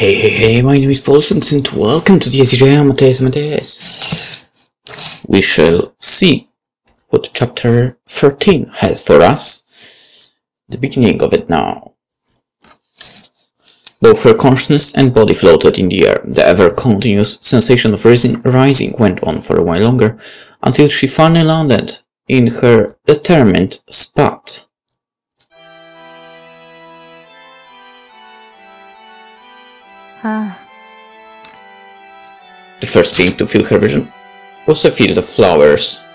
Hey, hey, hey, my name is Paul and welcome to Dies irae Amantes amentes. We shall see what chapter 13 has for us. The beginning of it now. Both her consciousness and body floated in the air. The ever-continuous sensation of rising, rising went on for a while longer, until she finally landed in her determined spot. Ah, The first thing to fill her vision was a field of flowers.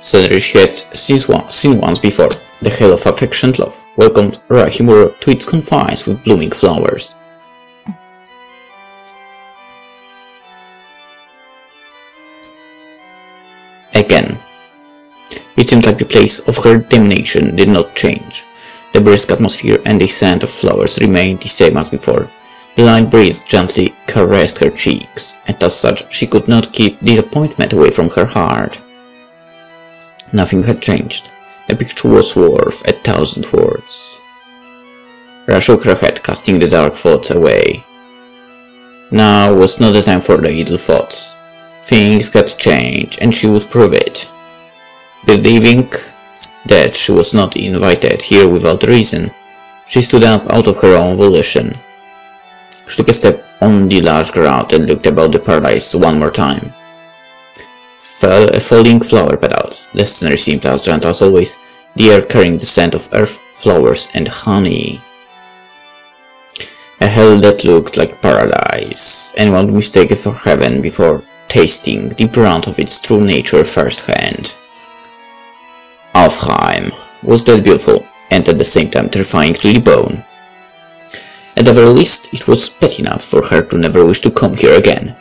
She had seen, one, seen once before. The hail of affectionate love welcomed Rea Himuro to its confines with blooming flowers. Again. It seemed like the place of her damnation did not change. The brisk atmosphere and the scent of flowers remained the same as before. The light breeze gently caressed her cheeks, and as such she could not keep disappointment away from her heart. Nothing had changed. A picture was worth a thousand words. Rea shook her head, casting the dark thoughts away. Now was not the time for the idle thoughts. Things had changed, and she would prove it. Believing that she was not invited here without reason, she stood up out of her own volition. She took a step on the large ground and looked about the paradise one more time. Fell a falling flower petals. The scenery seemed as gentle as always, the air carrying the scent of earth, flowers, and honey. A hell that looked like paradise. Anyone would mistake it for heaven before tasting the brunt of its true nature firsthand. Alfheim was that beautiful, and at the same time terrifying to the bone. At the very least, it was bad enough for her to never wish to come here again.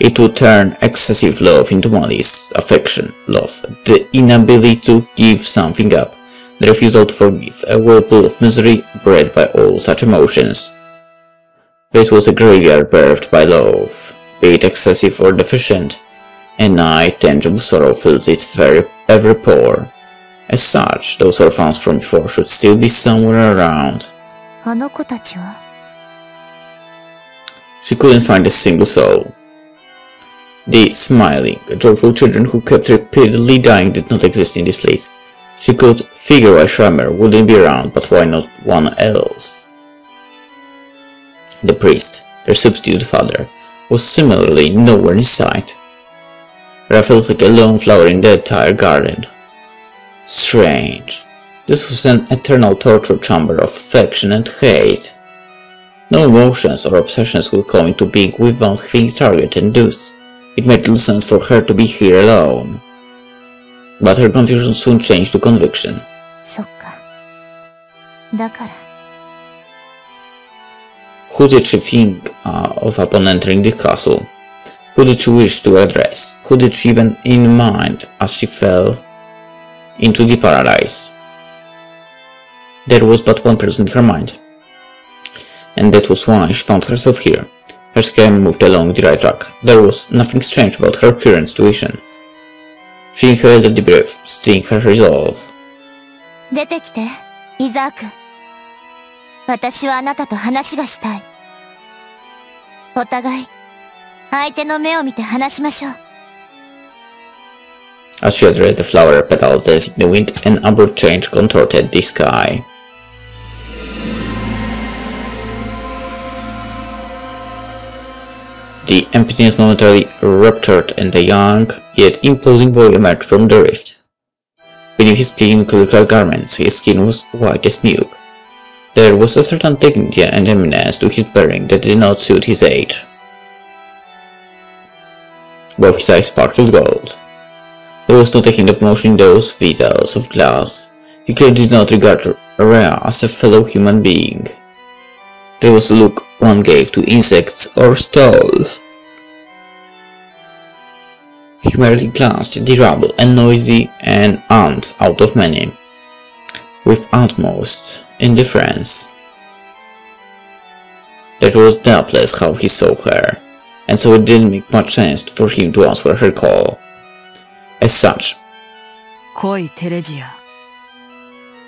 It would turn excessive love into malice, affection, love, the inability to give something up, the refusal to forgive, a whirlpool of misery bred by all such emotions. This was a graveyard birthed by love, be it excessive or deficient, and night tangible sorrow filled its very every pore. As such, those orphans from before should still be somewhere around. あの子たちは She couldn't find a single soul. The smiling, joyful children who kept repeatedly dying did not exist in this place. She could figure why Schremer wouldn't be around, but why not one else? The priest, their substitute father, was similarly nowhere in sight. Ra felt like a lone flower in the entire garden. Strange. This was an eternal torture chamber of affection and hate. No emotions or obsessions could come into being without feeling targeted and deuce. It made little sense for her to be here alone. But her confusion soon changed to conviction. Who did she think uh, of upon entering the castle? Who did she wish to address? Who did she even in mind as she fell into the paradise? There was but one person in her mind, and that was why she found herself here. Her skin moved along the right track. There was nothing strange about her current situation. She inhaled a deep breath, stilling her resolve. 出てきて、イザーク。私はあなたと話がしたい。お互い、相手の目を見て話しましょう。 As she addressed the flower petals dancing in the wind, an abrupt change contorted the sky. The emptiness momentarily ruptured and a young, yet imposing boy emerged from the rift. Beneath his clean clerical garments, his skin was white as milk. There was a certain dignity and eminence to his bearing that did not suit his age. Both his eyes sparkled gold. There was not a hint of motion in those vessels of glass. He clearly did not regard Rea as a fellow human being. There was a look one gave to insects or stalls. He merely glanced at the rubble and noisy and ant out of many, with utmost indifference. That was doubtless how he saw her, and so it didn't make much sense for him to answer her call. As such, 来いテレジア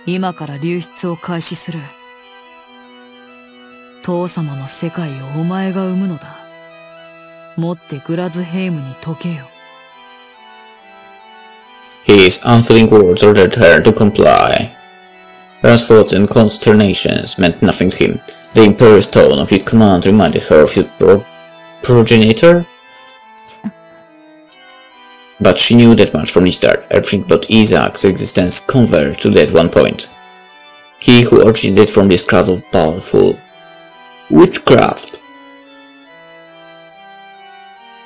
今から流出を開始する 父様の世界をお前が生むのだ持ってグラズヘイムに解けよ His unfeeling words ordered her to comply. Her thoughts and consternations meant nothing to him. The imperious tone of his command reminded her of his pro progenitor. But she knew that much from the start. Everything but Isaak's existence converged to that one point. He who originated from this crowd of powerful witchcraft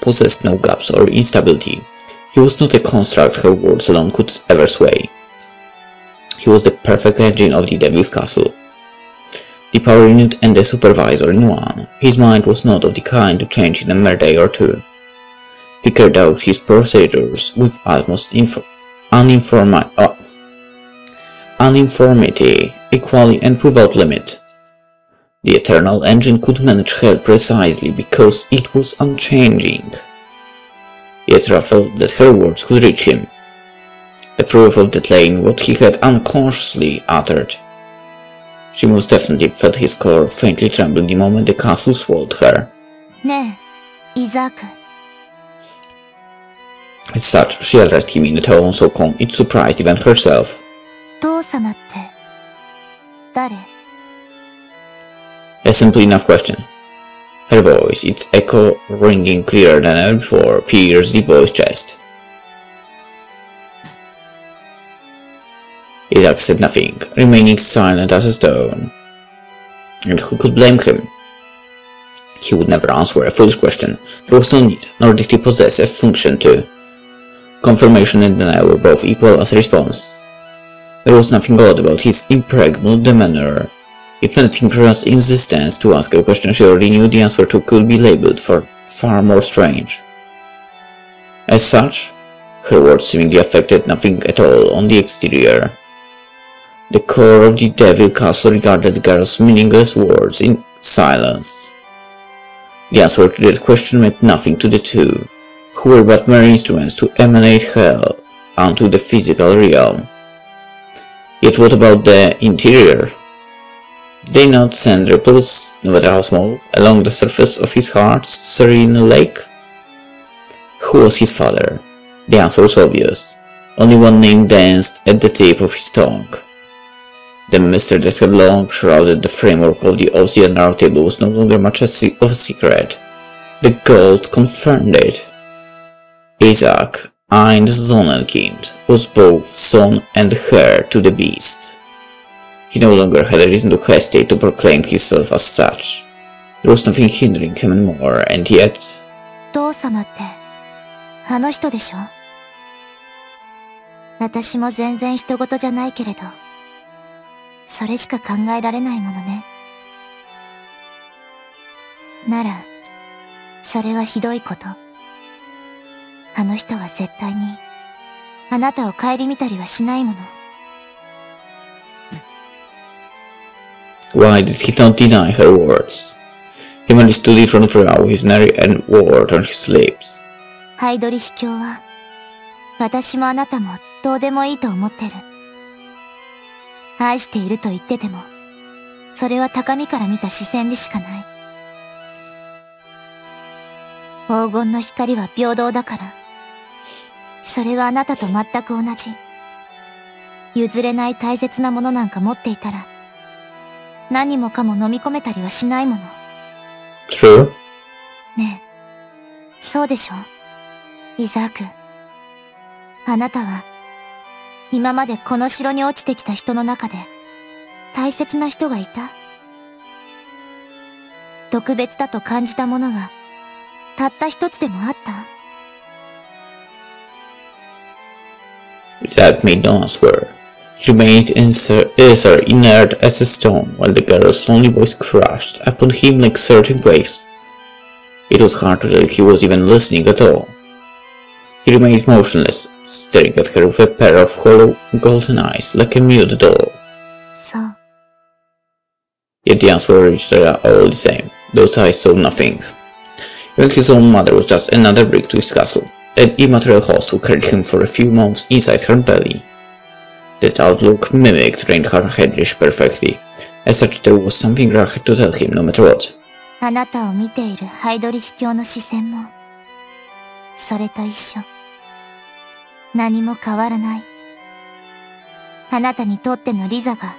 possessed no gaps or instability. He was not a construct her words alone could ever sway. He was the perfect engine of the Devil's Castle. The power unit and the supervisor in one. His mind was not of the kind to change in a mere day or two. He carried out his procedures with inf- uninformi- uh, uniformity, equally and without limit. The eternal engine could manage hell precisely because it was unchanging. Yet felt that her words could reach him. Approval, proof delaying what he had unconsciously uttered. She most definitely felt his color faintly trembling the moment the castle swallowed her. Ne, Isaak. As such, she addressed him in a tone so calm it surprised even herself. 父様って誰 a simple enough question. Her voice, its echo ringing clearer than ever before, pierced the boy's chest. Isaak said nothing, remaining silent as a stone. And who could blame him? He would never answer a foolish question. There was no need, nor did he possess a function to. Confirmation and denial were both equal as a response. There was nothing odd about his impregnable demeanor. If anything, Rea's insistence to ask a question she already knew the answer to could be labeled for far more strange. As such, her words seemingly affected nothing at all on the exterior. The core of the Devil Castle regarded the girl's meaningless words in silence. The answer to that question meant nothing to the two, who were but mere instruments to emanate hell onto the physical realm. Yet what about the interior? Did they not send ripples, no matter how small, along the surface of his heart's serene lake? Who was his father? The answer was obvious. Only one name danced at the tip of his tongue. The mystery that had long shrouded the framework of the Ocean table was no longer much of a secret. The gold confirmed it. Isaak, ein Sonnenkind, was both son and heir to the beast. He no longer had a reason to hesitate to proclaim himself as such. There was nothing hindering him anymore, and yet... 父様って、あの人でしょ私も全然人事じゃないけれど、それしか考えられないものね。なら、それはひどいこと。あの人は絶対に、あなたを顧みたりはしないもの。Why did he not deny her words? He merely stood in front of Ra with his nary and word on his lips. ハイドリヒ教は、私もあなたもどうでもいいと思ってる。愛していると言ってても、それは高みから見た視線でしかない。黄金の光は平等だから、それはあなたと全く同じ。譲れない大切なものなんか持っていたら、何もかも飲み込めたりはしないもの。True? ねえ、そうでしょイザーク。あなたは、今までこの城に落ちてきた人の中で、大切な人がいた特別だと感じたものが、たった一つでもあった Isaac made no answer. He remained inser- uh, inert as a stone while the girl's lonely voice crashed upon him like surging waves. It was hard to tell if he was even listening at all. He remained motionless, staring at her with a pair of hollow golden eyes like a mute doll. そう。Yet the answer reached her all the same. Those eyes saw nothing. Even his own mother was just another brick to his castle, an immaterial host who carried him for a few months inside her belly. That outlook mimicked Reinhard Heydrich perfectly. As such, there was something Ra had to tell him no matter what. あなたを見ているハイドリヒ教の視線も、それと一緒。何も変わらない。あなたにとってのリザが、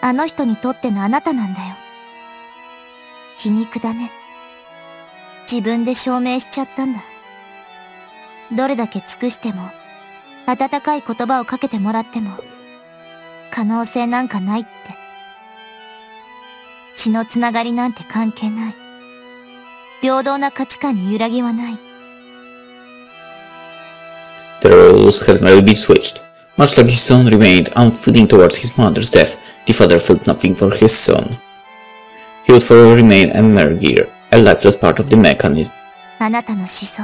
あの人にとってのあなたなんだよ。皮肉だね。自分で証明しちゃったんだ。どれだけ尽くしても、温かい言葉をかけてもらっても、可能性なんかないって。血のつながりなんて関係ない。平等な価値観に揺らぎはない。The roles had merely been switched. Much like his son remained unfeeling towards his mother's death, the father felt nothing for his son. He would forever remain a mere gear, a lifeless part of the mechanism. あなたの思想、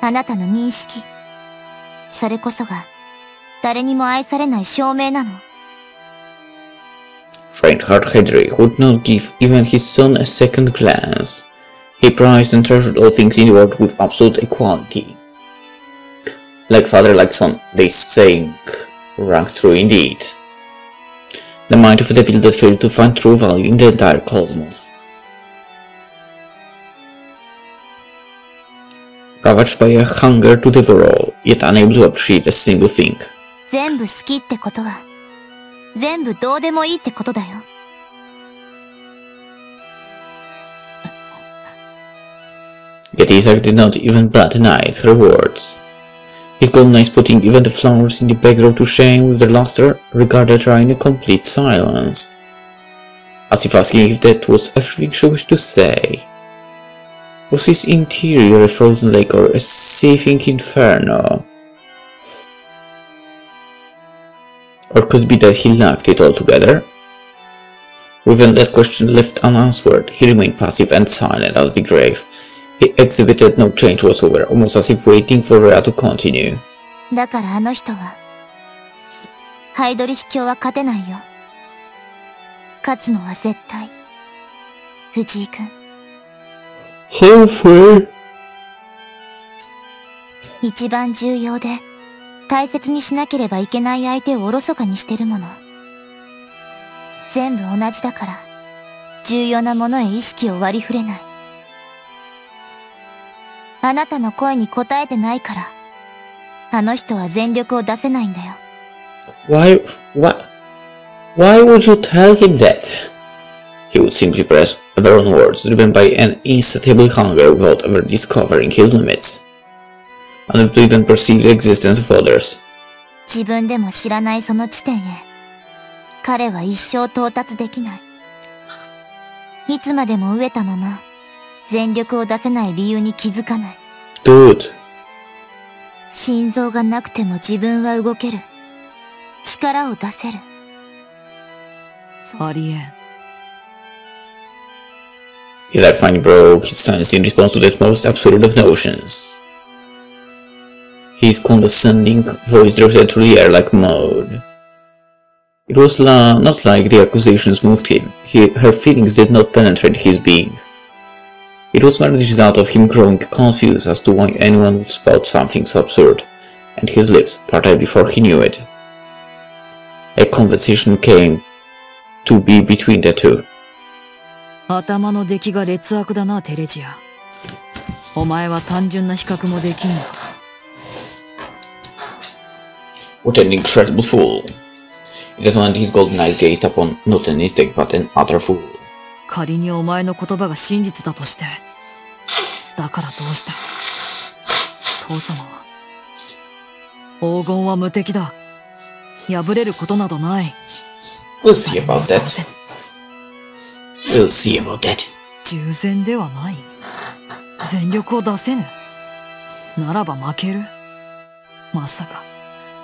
あなたの認識、それこそが、誰にも愛されない証明なの。Reinhard Heydrich would not give even his son a second glance. He prized and treasured all things in the world with absolute equality. Like father, like son, they sank. rang true indeed. The mind of a devil that failed to find true value in the entire cosmos. ravaged by a hunger to devour all, yet unable to appreciate a single thing. 全部好きってことは、全部どうでもいいってことだよ。Yet Isaak did not even bat an eye at her words. His golden eyes putting even the flowers in the background to shame with their luster, regarded her in a complete silence. As if asking if that was everything she wished to say. Was his interior a frozen lake or a seething inferno? Or could be that he lacked it altogether? With that question left unanswered, he remained passive and silent as the grave. He exhibited no change whatsoever, almost as if waiting for Rea to continue. だからあの人は、ハイドリヒ卿は勝てないよ。勝つのは絶対、藤井君。Halfway! 一番重要で、大切にしなければいけない相手をおろそかにしてるもの。全部同じだから、重要なものへ意識を割り振れない。あなたの声に応えてないから、あの人は全力を出せないんだよ。Why, why, why would you tell him that? He would simply press their own words, driven by an insatiable hunger without ever discovering his limits, unable to even perceive the existence of others. 自分でも知らないその地点へ、彼は一生到達できない。いつまでも飢えたまま、全力を出せない理由に気づかない。Dude, 心臓がなくても自分は動ける。力を出せる。ありえん Broke his silence in response to that most absurd of notions. His condescending voice drifted through the air like mud. It was la- not like the accusations moved him. He, her feelings did not penetrate his being. It was merely the result of him growing confused as to why anyone would spout something so absurd, and his lips parted before he knew it. A conversation came to be between the two. 頭の出来が劣悪だなテレジアお前は単純な比較もできんな What an incredible fool! In that moment his golden eyes gazed upon not an insect but an utter fool. 仮にお前の言葉が真実だとしてだからどうした父様は黄金は無敵だ破れることなどない We'll see about that. We'll see about that. 従前ではない全力を出せぬならば負けるまさか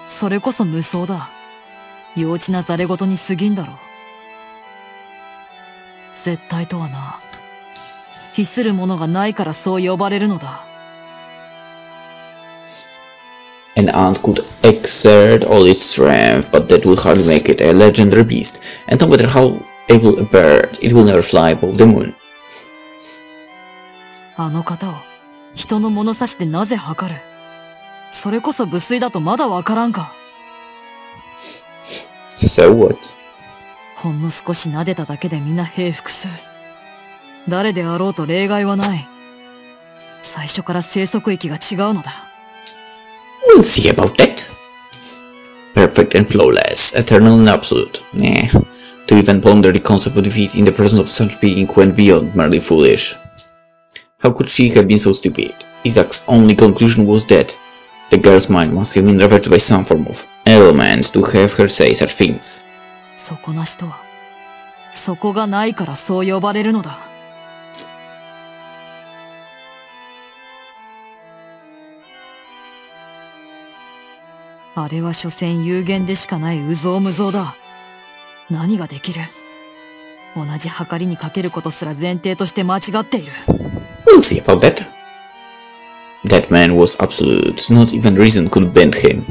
それこそ無双だ幼稚なざれ言に過ぎんだろう絶対とはな非するものがないからそう呼ばれるのだ An ant could exert all its strength, but that would hardly make it a legendary beast, and no matter how able a bird, it will never fly above the moon. あの方を人の物差しでなぜ測るそれこそ無粋だとまだわからんか So what? ほんの少し撫でただけで皆平服する。誰であろうと例外はない。最初から生息域が違うのだ。 We'll see about that. Perfect and flawless, eternal and absolute. Eh. To even ponder the concept of defeat in the presence of such being went beyond merely foolish. How could she have been so stupid? Isaak's only conclusion was that the girl's mind must have been ravaged by some form of ailment to have her say such things. そこなしとは、そこがないからそう呼ばれるのだ。あれは所詮有限でしかない有造無造だ。何ができる同じ計りにかけることすら前提として間違っている。We'll see about that. That man was absolute, not even reason could bend him.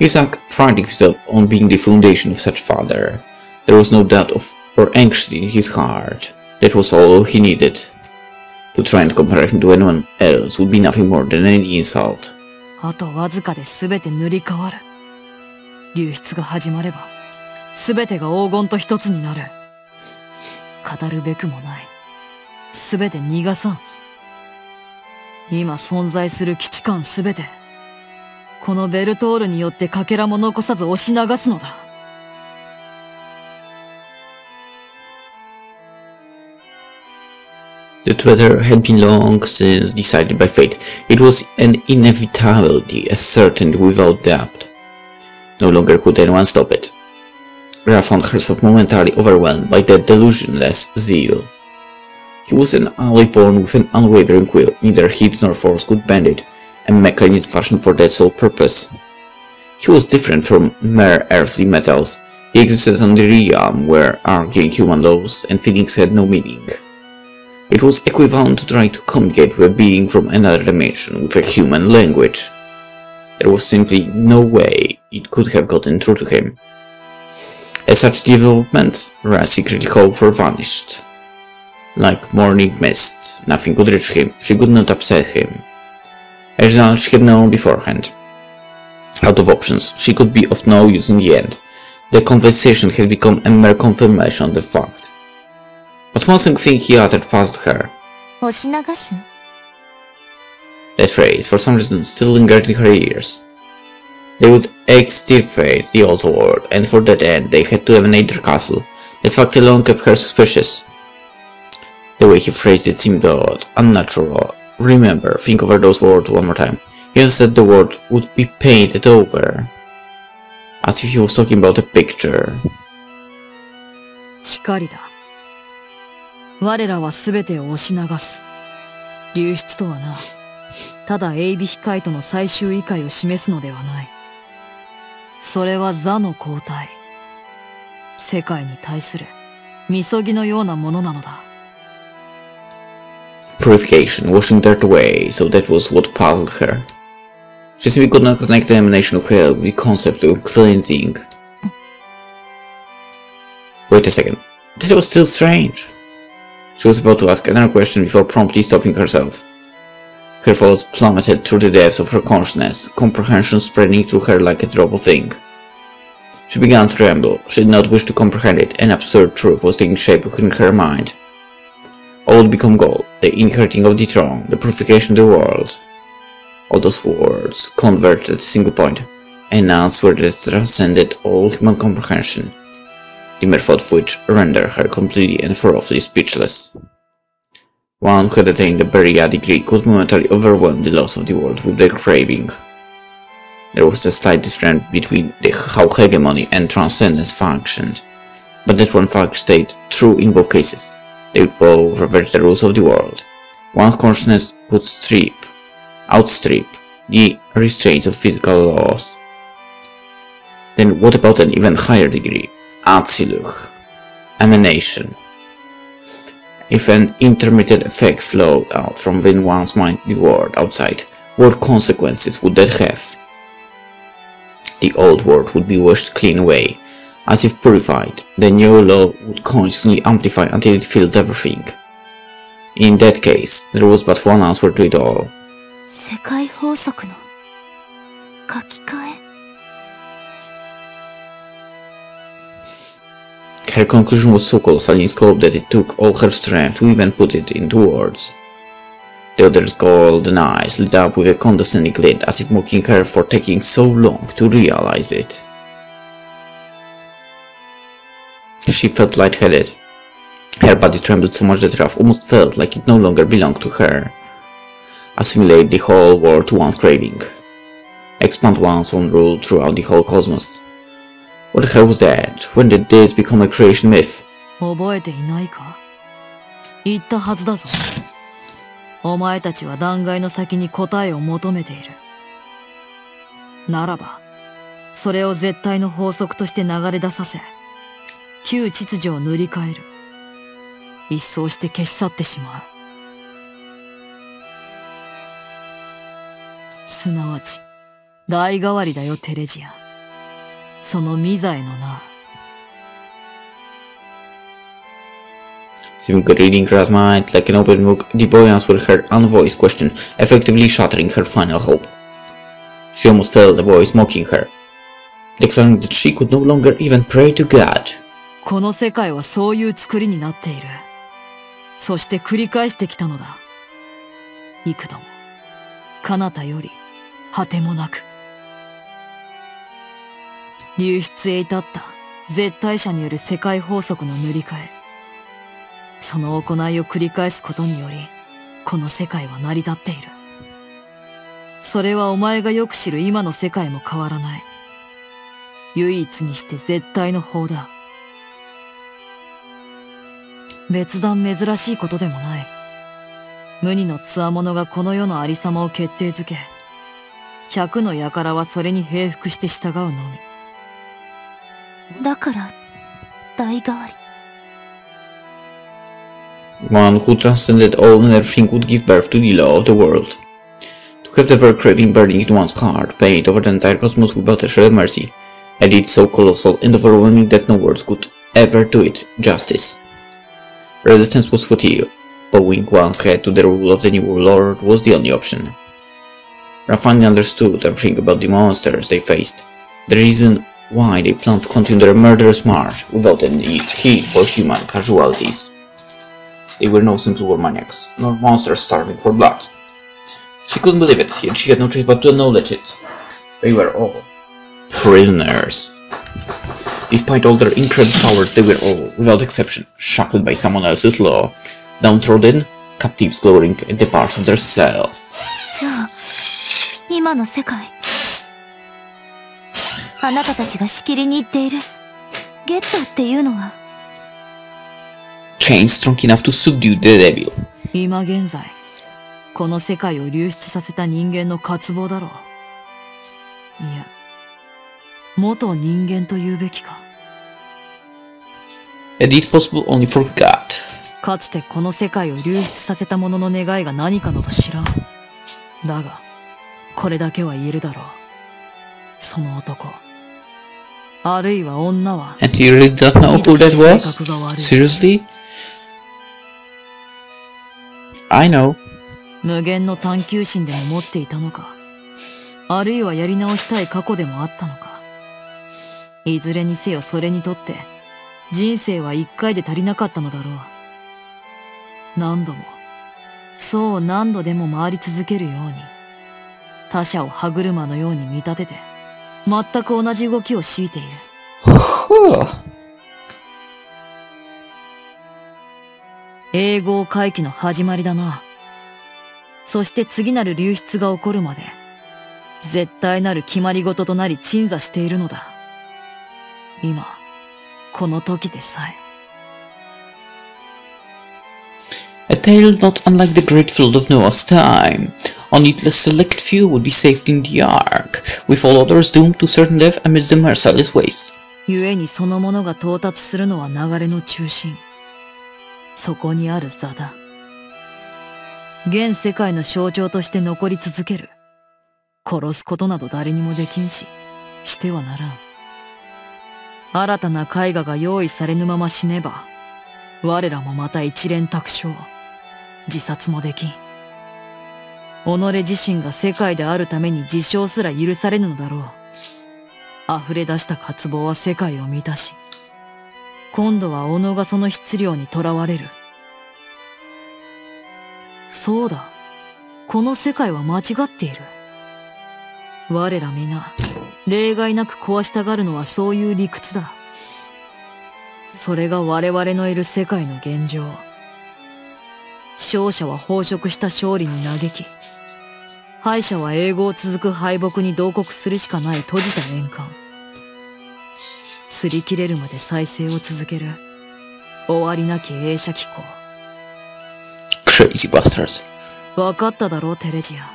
Isaac prided himself on being the foundation of such father. There was no doubt of or anxiety in his heart. That was all he needed. To try and compare him to anyone else would be nothing more than any insult. あとわずかで全て塗り替わる。流出が始まれば、全てが黄金と一つになる。語るべくもない。全て逃がさん。今存在する基地感全て、このベルトールによってかけらも残さず押し流すのだ。That weather had been long since decided by fate. It was an inevitability, a certainty without doubt. No longer could anyone stop it. Rea found herself momentarily overwhelmed by that delusionless zeal. He was an ally born with an unwavering will, neither heat nor force could bend it, a mechanism fashioned for that sole purpose. He was different from mere earthly metals. He existed on the realm where arguing human laws and feelings had no meaning. It was equivalent to trying to communicate with a being from another dimension with a human language. There was simply no way it could have gotten through to him. As such developments were a secret hope were vanished. Like morning mist, nothing could reach him, she could not upset him. As knowledge she had known beforehand. Out of options, she could be of no use in the end. The conversation had become a mere confirmation of the fact. But one thing he uttered puzzled her. That phrase, for some reason, still lingered in her ears. They would extirpate the old world, and for that end they had to emanate their castle. That fact alone kept her suspicious. The way he phrased it seemed odd, unnatural. Remember, think over those words one more time. He said the world would be painted over. As if he was talking about a picture. 光だ。我らは全てを押し流す。流出とはな、ただエイビヒカイトの最終異界を示すのではない。 それは座の交代。世界に対する、みそぎのようなものなのだ。 Purification, washing dirt away, so that was what puzzled her. She simply could not connect the emanation of hell with the concept of cleansing. Wait a second, that was still strange. She was about to ask another question before promptly stopping herself. Her thoughts plummeted through the depths of her consciousness, comprehension spreading through her like a drop of ink. She began to tremble. She did not wish to comprehend it. An absurd truth was taking shape within her mind. All would become gold, the inheriting of the throne, the purification of the world. All those words converged at a single point, an answer that transcended all human comprehension, the mere thought of which rendered her completely and thoroughly speechless. One who had attained the Briah degree could momentarily overwhelm the loss of the world with their craving. There was a slight difference between the, how hegemony and transcendence functioned, but that one fact stayed true in both cases. They would both reverse the rules of the world. One's consciousness would strip, outstrip, the restraints of physical laws. Then what about an even higher degree? Atziluth, emanation. If an intermittent effect flowed out from within one's mind the world outside, what consequences would that have? The old world would be washed clean away, as if purified, the new law would constantly amplify until it filled everything. In that case, there was but one answer to it all. Her conclusion was so colossal in scope that it took all her strength to even put it into words. The other's golden eyes lit up with a condescending glint as if mocking her for taking so long to realize it. She felt lightheaded. Her body trembled so much that Ralph almost felt like it no longer belonged to her. Assimilate the whole world to one's craving. Expand one's own rule throughout the whole cosmos. What the hell was that? When did this become a creation myth? 覚えていないか？言ったはずだぞ。お前たちは断崖の先に答えを求めている。ならば、それを絶対の法則として流れ出させ、旧秩序を塗り替える。一掃して消し去ってしまう。すなわち、代替わりだよ、テレジアン。そのミザへのな。Seeming good reading mind like an open book, the boy answered her unvoiced question, effectively shattering her final hope. She almost felt the voice mocking her, declaring that she could no longer even pray to God. この世界はそういう作りになっている。そして繰り返してきたのだ。幾度も、彼方より、果てもなく。流出へ至った絶対者による世界法則の塗り替え。その行いを繰り返すことにより、この世界は成り立っている。それはお前がよく知る今の世界も変わらない。唯一にして絶対の法だ。別段珍しいことでもない。無二の強者がこの世のありさまを決定づけ、百の輩はそれに平服して従うのみ。だから代替わり One who transcended all and everything would give birth to the law of the world. To have the very craving burning in one's heart, paint over the entire cosmos without a shred of mercy, a deed so colossal and overwhelming that no words could ever do it justice. Resistance was futile. Bowing one's head to the rule of the new lord was the only option. Rafani understood everything about the monsters they faced, the reason why they planned to continue their murderous march without any heed for human casualties. They were no simple war maniacs, nor monsters starving for blood. She couldn't believe it, yet she had no choice but to acknowledge it. They were all prisoners. Despite all their incredible powers, they were all, without exception, shackled by someone else's law, downtrodden, captives glorying in the parts of their cells. じゃあ今の世界 あなたたちがしきりに言っているゲットっていうのは strong enough to subdue the devil. 今現在、この世界を流出させた人間の渇望だろう。いや、元人間と言うべきか。Deed possible only for God? かつてこの世界を流出させた者の願いが何かなど知らん。だが、これだけは言えるだろう。その男。あるいは女は、And you really don't know who that was? Seriously? I know. 無限の探求心でも持っていたのか。あるいはやり直したい過去でもあったのか。いずれにせよそれにとって、人生は一回で足りなかったのだろう。何度も、そう何度でも回り続けるように、他者を歯車のように見立てて、全く同じ動きを強いている。はあ、英語回帰の始まりだな。そして次なる流出が起こるまで、絶対なる決まり事となり鎮座しているのだ。今、この時でさえ。A tale not unlike the great flood of Noah's time. Only a select few would be saved in the ark, with all others doomed to certain death amidst the merciless waste. 故にそのものが到達するのは流れの中心。そこにある座だ。現世界の象徴として残り続ける。殺すことなど誰にもできんし、してはならん。新たな絵画が用意されぬまま死ねば、我らもまた一連卓勝。自殺もできん。己自身が世界であるために自称すら許されぬのだろう。溢れ出した渇望は世界を満たし、今度は小野がその質量にとらわれる。そうだ。この世界は間違っている。我ら皆、例外なく壊したがるのはそういう理屈だ。それが我々のいる世界の現状。勝者は飽食した勝利に嘆き、敗者は永劫続く敗北に同国するしかない閉じた円環。擦り切れるまで再生を続ける、終わりなき映写機構。Crazy bastards. 分かっただろう、テレジア。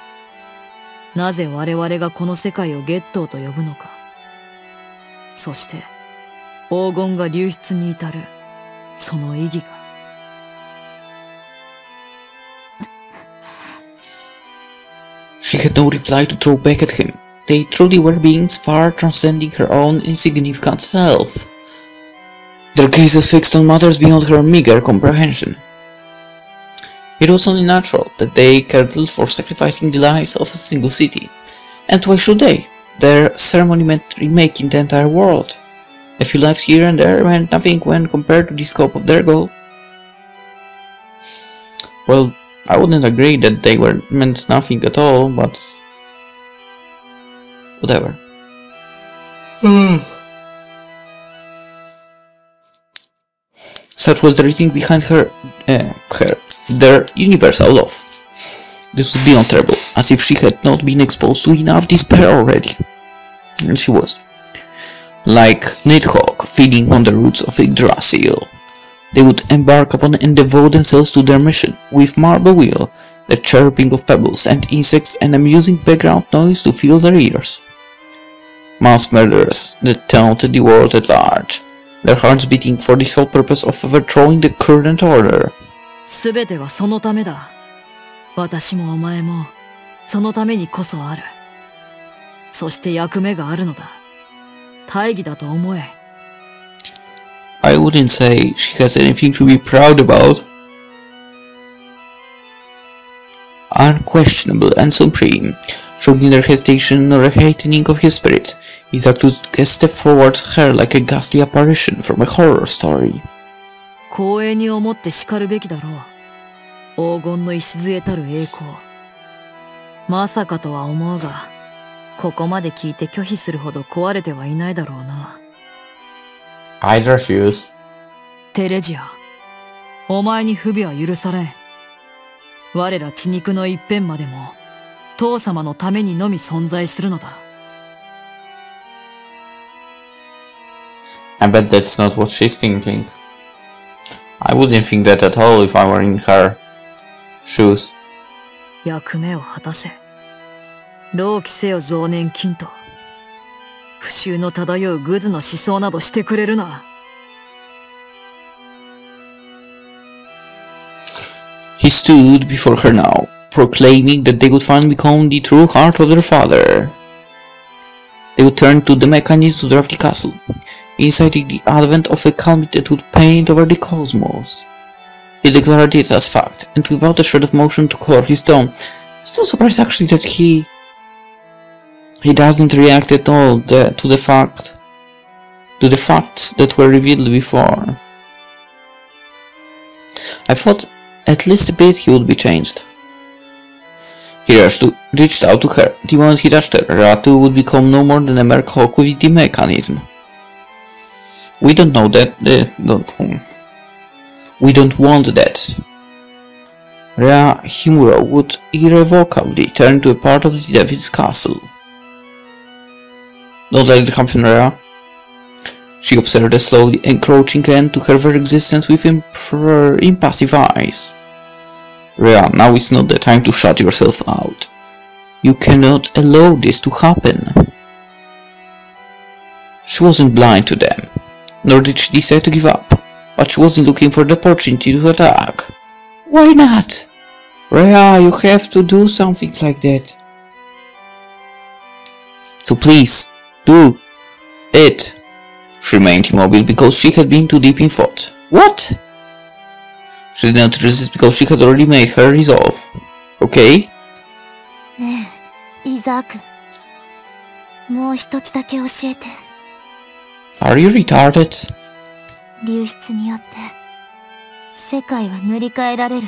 なぜ我々がこの世界をゲットーと呼ぶのか。そして、黄金が流出に至る、その意義が。She had no reply to throw back at him. They truly were beings far transcending her own insignificant self. Their gazes fixed on matters beyond her meager comprehension. It was only natural that they cared little for sacrificing the lives of a single city. And why should they? Their ceremony meant remaking the entire world. A few lives here and there meant nothing when compared to the scope of their goal. Well, I wouldn't agree that they were meant nothing at all, but whatever. Such was the reason behind her, uh, her, their universal love. This was beyond terrible, as if she had not been exposed to enough despair already. And she was. Like Nidhogg feeding on the roots of Yggdrasil. They would embark upon and devote themselves to their mission, with marble wheel, the chirping of pebbles and insects, and amusing background noise to fill their ears. Mass murderers that taunted the world at large, their hearts beating for the sole purpose of overthrowing the current order. すべてはそのためだ。私もお前も、そのためにこそある。そして役目があるのだ。大義だと思え。 I wouldn't say she has anything to be proud about. Unquestionable and supreme, showed neither hesitation nor a heightening of his spirit, Isaak took a step towards her like a ghastly apparition from a horror story. 光栄に思って叱るべきだろう。黄金の礎たる栄光。まさかとは思うが、ここまで聞いて拒否するほど壊れてはいないだろうな。I'd refuse. テレジア、お前に不備は許されん。我ら血肉の一辺までも、父様のためにのみ存在するのだ。 I bet that's not what she's thinking. I wouldn't think that at all if I were in her shoes. 役目を果たせ。老気せよ増年金と。 不臭の漂うグズの思想などしてくれるな。 He stood before her now, proclaiming that they would finally become the true heart of their father. They would turn to the mechanisms of the castle, inciting the advent of a calamity that would paint over the cosmos. He declared it as fact, and without a shred of motion to color his tone. Still surprised actually that he he doesn't react at all to the fact to the facts that were revealed before. I thought at least a bit he would be changed. He to, reached out to her. The moment he touched her, Ratu would become no more than a mere the mechanism. We don't know that. Uh, don't, hmm. we don't want that. Rea Himuro would irrevocably turn to a part of the Devil's castle. Don't let it happen, Rea. She observed the slowly encroaching end to her very existence with imp impassive eyes. Rea, now is not the time to shut yourself out. You cannot allow this to happen. She wasn't blind to them, nor did she decide to give up, but she wasn't looking for the opportunity to attack. Why not? Rea, you have to do something like that. So please, do it, she remained immobile because she had been too deep in thought. What? She did not resist because she had already made her resolve. Okay? Isaak, Are you retarded? 流出によって世界は塗り替えられる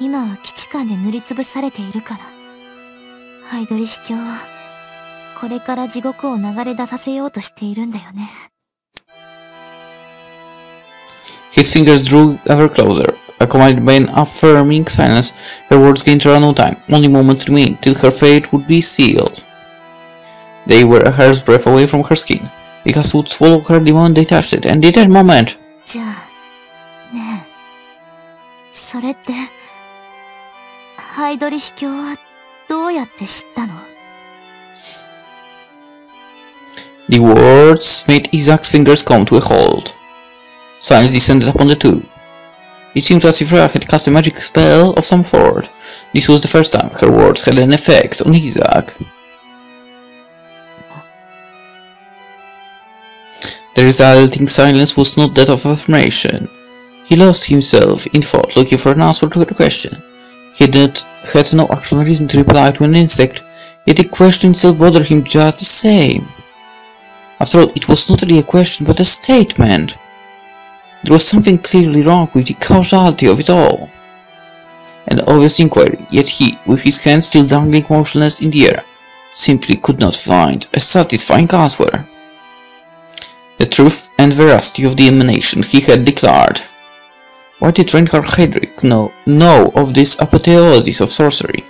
今は基地間で塗りつぶされているからハイドリヒ卿はこれから地獄を流れ出させようとしているんだよね。 His fingers drew ever closer. Accompanied by an affirming silence, her words gained her no time. Only moments remained till her fate would be sealed. They were a hair's breadth away from her skin. Because would swallow her the moment they touched it, and in that moment, じゃあ、ねえ。それって、ハイドリヒ教はどうやって知ったの the words made Isaak's fingers come to a halt. Silence descended upon the two. It seemed as if Rea had cast a magic spell of some sort. This was the first time her words had an effect on Isaac. The resulting silence was not that of affirmation. He lost himself in thought, looking for an answer to the question. He did, had no actual reason to reply to an insect, yet the question still bothered him just the same. After all, it was not really a question but a statement. There was something clearly wrong with the causality of it all. An obvious inquiry, yet he, with his hand still dangling motionless in the air, simply could not find a satisfying answer. The truth and veracity of the emanation he had declared. Why did Reinhard Heydrich know, know of this apotheosis of sorcery?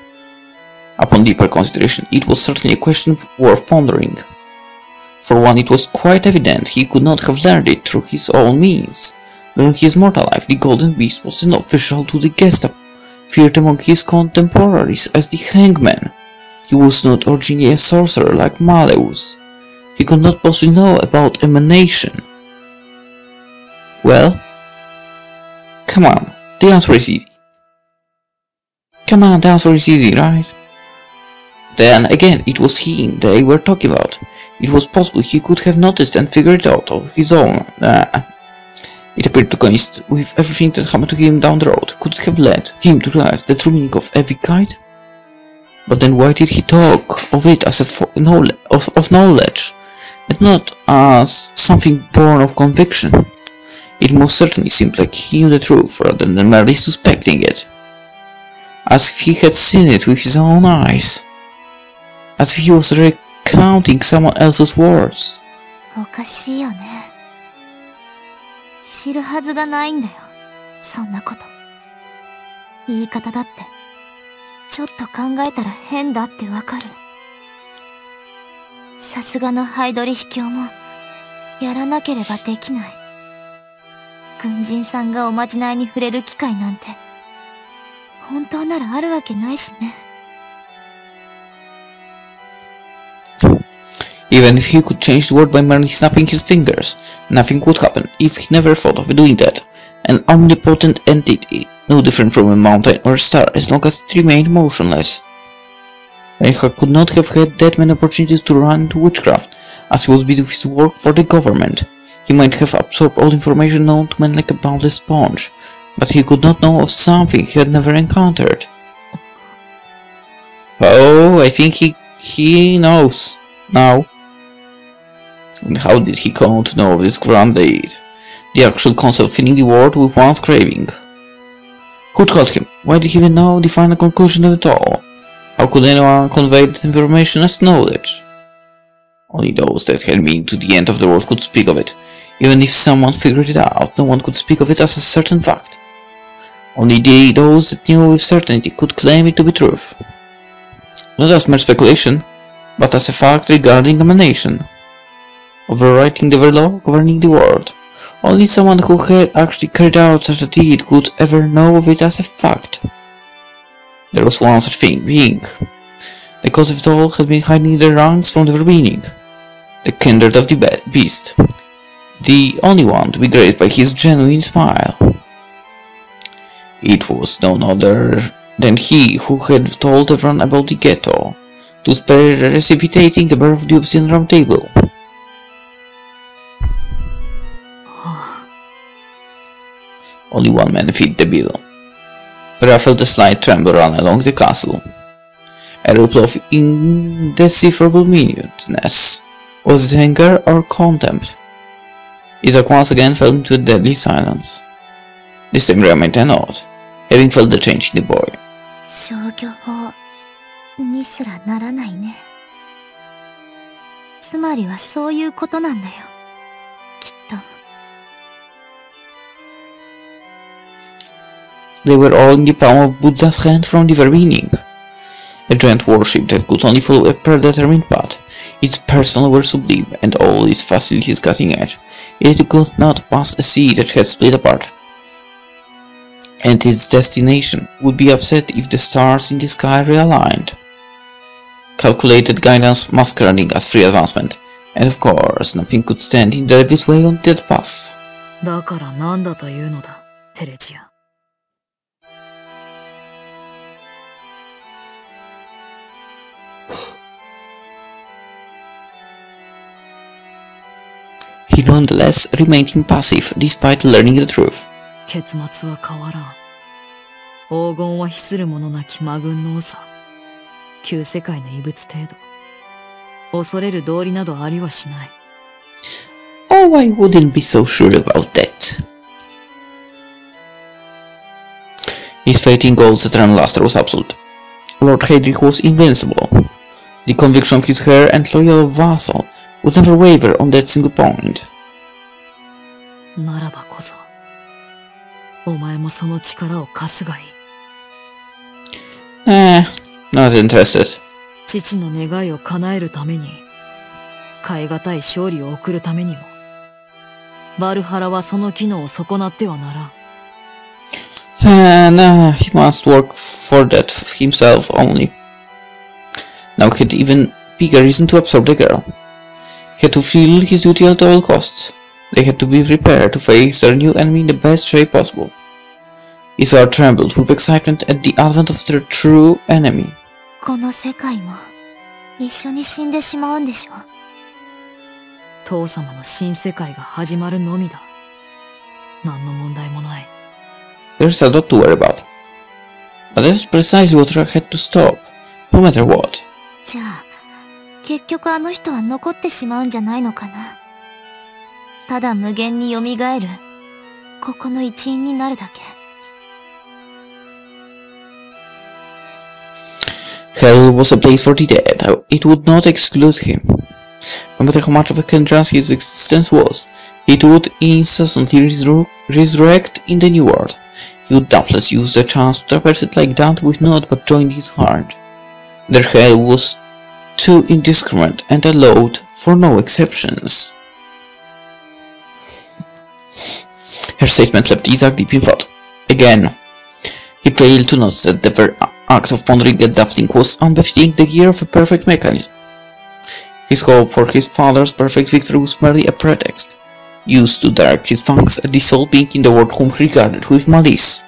Upon deeper consideration, it was certainly a question worth pondering. For one, it was quite evident he could not have learned it through his own means. During his mortal life, the Golden Beast was an official to the Gestapo, feared among his contemporaries as the Hangman. He was not originally a sorcerer like Malleus. He could not possibly know about emanation. Well, come on, the answer is easy. Come on, the answer is easy, right? Then again, it was him they were talking about. It was possible he could have noticed and figured it out of his own. Ah. It appeared to coincide with everything that happened to him down the road. Could have led him to realize the true meaning of every guide? But then why did he talk of it as a of, of knowledge, and not as something born of conviction? It most certainly seemed like he knew the truth rather than merely suspecting it. As if he had seen it with his own eyes. As if he was counting someone else's words. おかしいよね。知るはずがないんだよ。そんなこと。言い方だって、ちょっと考えたら変だってわかる。さすがのハイドリヒ教も、やらなければできない。軍人さんがおまじないに触れる機会なんて、本当ならあるわけないしね。Even if he could change the world by merely snapping his fingers, nothing would happen if he never thought of doing that. An omnipotent entity, no different from a mountain or a star as long as it remained motionless. Reinhard could not have had that many opportunities to run into witchcraft, as he was busy with his work for the government. He might have absorbed all information known to men like a boundless sponge, but he could not know of something he had never encountered. Oh, I think he he knows now. And how did he come to know of this grand deed? The actual concept filling the world with one's craving. Who told him? Why did he even know the final conclusion of it all? How could anyone convey that information as knowledge? Only those that had been to the end of the world could speak of it. Even if someone figured it out, no one could speak of it as a certain fact. Only they, those that knew with certainty could claim it to be truth. Not as mere speculation, but as a fact regarding emanation. Overwriting the law governing the world. Only someone who had actually carried out such a deed could ever know of it as a fact. There was one such thing, being. The cause of it all had been hiding in their ranks from the beginning. The kindred of the be- beast. The only one to be graced by his genuine smile. It was none other than he who had told everyone about the ghetto, to spare precipitating the birth of the obsidian round table. Only one man feed the bill. Ruffled a slight tremble run along the castle. A ripple of indecipherable minuteness. Was it anger or contempt? Isaak once again fell into a deadly silence. This time remained an odd, having felt the change in the boy. 消去法にすらならないね。つまりはそういうことなんだよ。They were all in the palm of Buddha's hand from the very beginning. A giant warship that could only follow a predetermined path. Its personnel were sublime and all its facilities cutting edge. Yet it could not pass a sea that had split apart. And its destination would be upset if the stars in the sky realigned. Calculated guidance masquerading as free advancement. And of course, nothing could stand in the devil's way on that path. だからなんだというのだ、テレジア。 He nonetheless remained impassive despite learning the truth. 結末は変わらん。黄金は非する者なき魔軍の長。旧世界の異物程度。恐れる道理などありはしない。 Oh, I wouldn't be so sure about that. His faith in Gold's eternal luster was absolute. Lord Heydrich was invincible. The conviction of his heir and loyal vassal would never waver on that single point. ならばこそ、お前もその力を貸すがいい。 Eh, not interested. 父の願いを叶えるために、変え難い勝利を送るためにも、バルハラはその機能を損なってはならん。 Uh, nah, he must work for that himself only. Now he had even bigger reason to absorb the girl. had to feel his duty at all costs. They had to be prepared to face their new enemy in the best way possible. Isaak trembled with excitement at the advent of their true enemy. この世界も一緒に死んでしまうんでしょ父様の新世界が始まるのみだ。何の問題もない。There's a lot to worry about. But that's precisely what had to stop, no matter what. じゃあ結局あの人は残ってしまうんじゃないのかなただ無限に蘇るここの一員になるだけ Hell was a place for the dead. It would not exclude him. No matter how much of a hindrance his existence was, it would incessantly resur- resurrect in the new world. He would doubtless use the chance to traverse it like Dante with naught but joy in his heart. Their hell was too indiscriminate and allowed for no exceptions. Her statement left Isaak deep in thought. Again, he failed to notice that the very act of pondering adapting was unbefitting the gear of a perfect mechanism. His hope for his father's perfect victory was merely a pretext, used to direct his thanks at the sole being in the world whom he regarded with malice.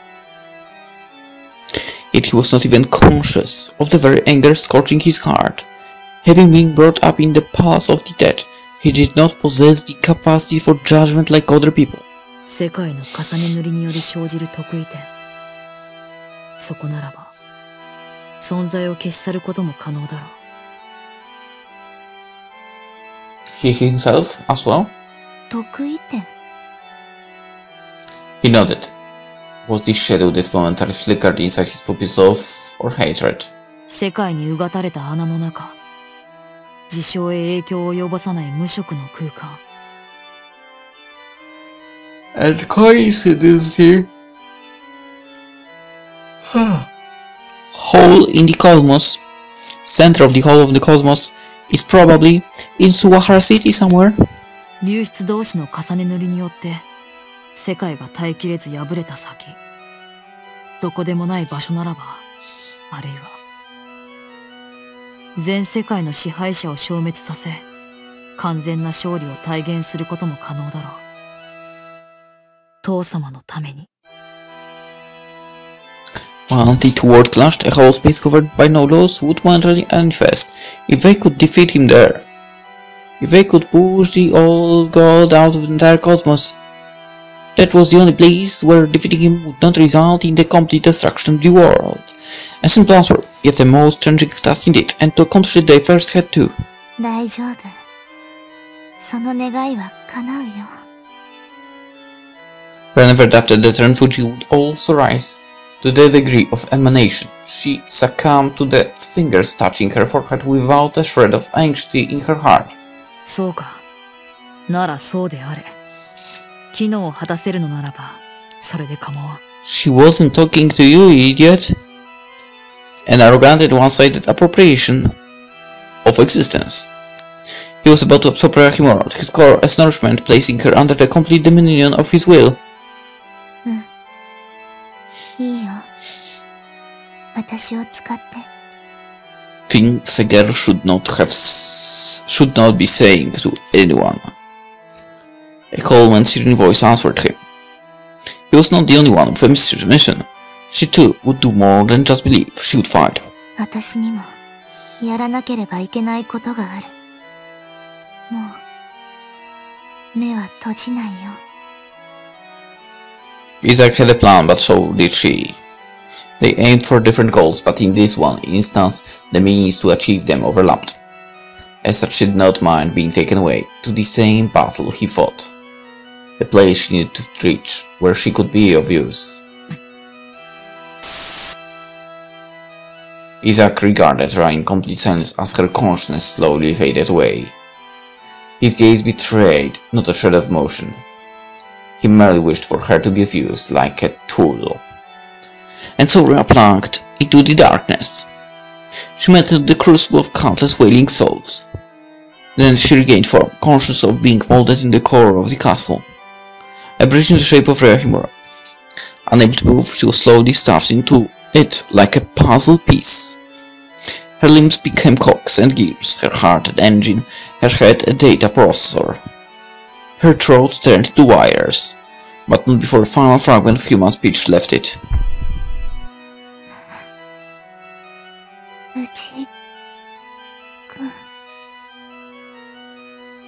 Yet he was not even conscious of the very anger scorching his heart. Having been brought up in the palace of the dead, he did not possess the capacity for judgment like other people. 世界の重ね塗りにより生じる得意点。そこならば、存在を消し去ることも可能だろう。 He himself as well? 得意点 He nodded. Was the shadow that momentarily flickered inside his pupil's love or hatred? 世界にうがたれた穴の中、 事象へ影響を及ぼさない無色の空間。And coincidentally, hole in the cosmos, center of the whole of the cosmos, is probably in Suwahara City somewhere. 流出同士の重ね塗りによって、世界が耐えきれず破れた先、どこでもない場所ならば、あるいは、全世界の支配者を消滅させ、完全な勝利を体現することも可能だろう。父様のために。 Once the two world clashed, a whole space covered by no laws would momentarily manifest. If they could defeat him there, if they could push the old god out of the entire cosmos, that was the only place where defeating him would not result in the complete destruction of the world. A simple answer, yet the most challenging task indeed, and to accomplish it they first had to. Whenever adapted the term Fujii would also rise to the degree of emanation. She succumbed to the fingers touching her forehead without a shred of anxiety in her heart. So, そうか。ならそうであれ。機能を果たせるのならば、それで構わん。 She wasn't talking to you, idiot. An arrogant and one-sided appropriation of existence. He was about to absorb Rahimura, his core as nourishment, placing her under the complete dominion of his will. いいよ私を使って Things a girl should not have s- should not be saying to anyone. a call when Syrian voice answered him. He was not the only one with a mysterious mission. She too would do more than just believe she would find. Isaak had a plan, but so did she. They aimed for different goals, but in this one instance, the means to achieve them overlapped. As such, did not mind being taken away to the same battle he fought. The place she needed to reach, where she could be of use. Isaak regarded her in complete silence as her consciousness slowly faded away. His gaze betrayed not a shred of motion. He merely wished for her to be of use, like a tool. And so Rea plunged into the darkness. She met the crucible of countless wailing souls. Then she regained form, conscious of being molded in the core of the castle approaching the shape of Rea Himuro. Unable to move, she was slowly stuffed into it like a puzzle piece. Her limbs became cogs and gears, her heart an engine, her head a data processor. Her throat turned to wires, but not before a final fragment of human speech left it.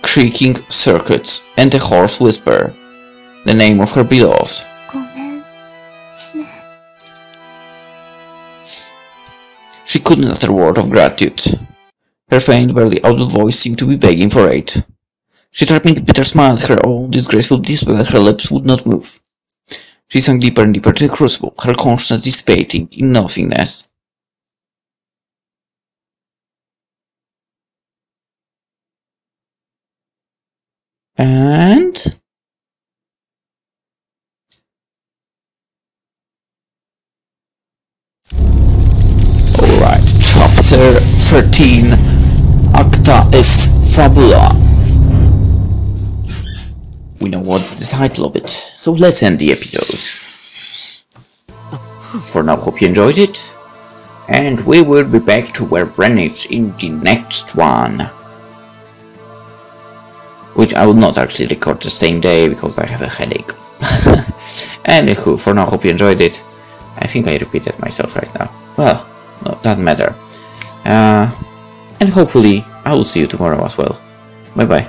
Creaking circuits and a hoarse whisper the name of her beloved. She couldn't utter a word of gratitude. Her faint, barely audible voice seemed to be begging for aid. She tried a bitter smile at her own disgraceful display, but her lips would not move. She sank deeper and deeper into the crucible, her consciousness dissipating in nothingness. And... chapter 13 Acta est Fabula. We know what's the title of it, so let's end the episode. For now, hope you enjoyed it, and we will be back to where Ren is in the next one. Which I will not actually record the same day because I have a headache. Anywho, for now, hope you enjoyed it. I think I repeated myself right now. Well, no, doesn't matter. Uh, and hopefully I will see you tomorrow as well. Bye bye.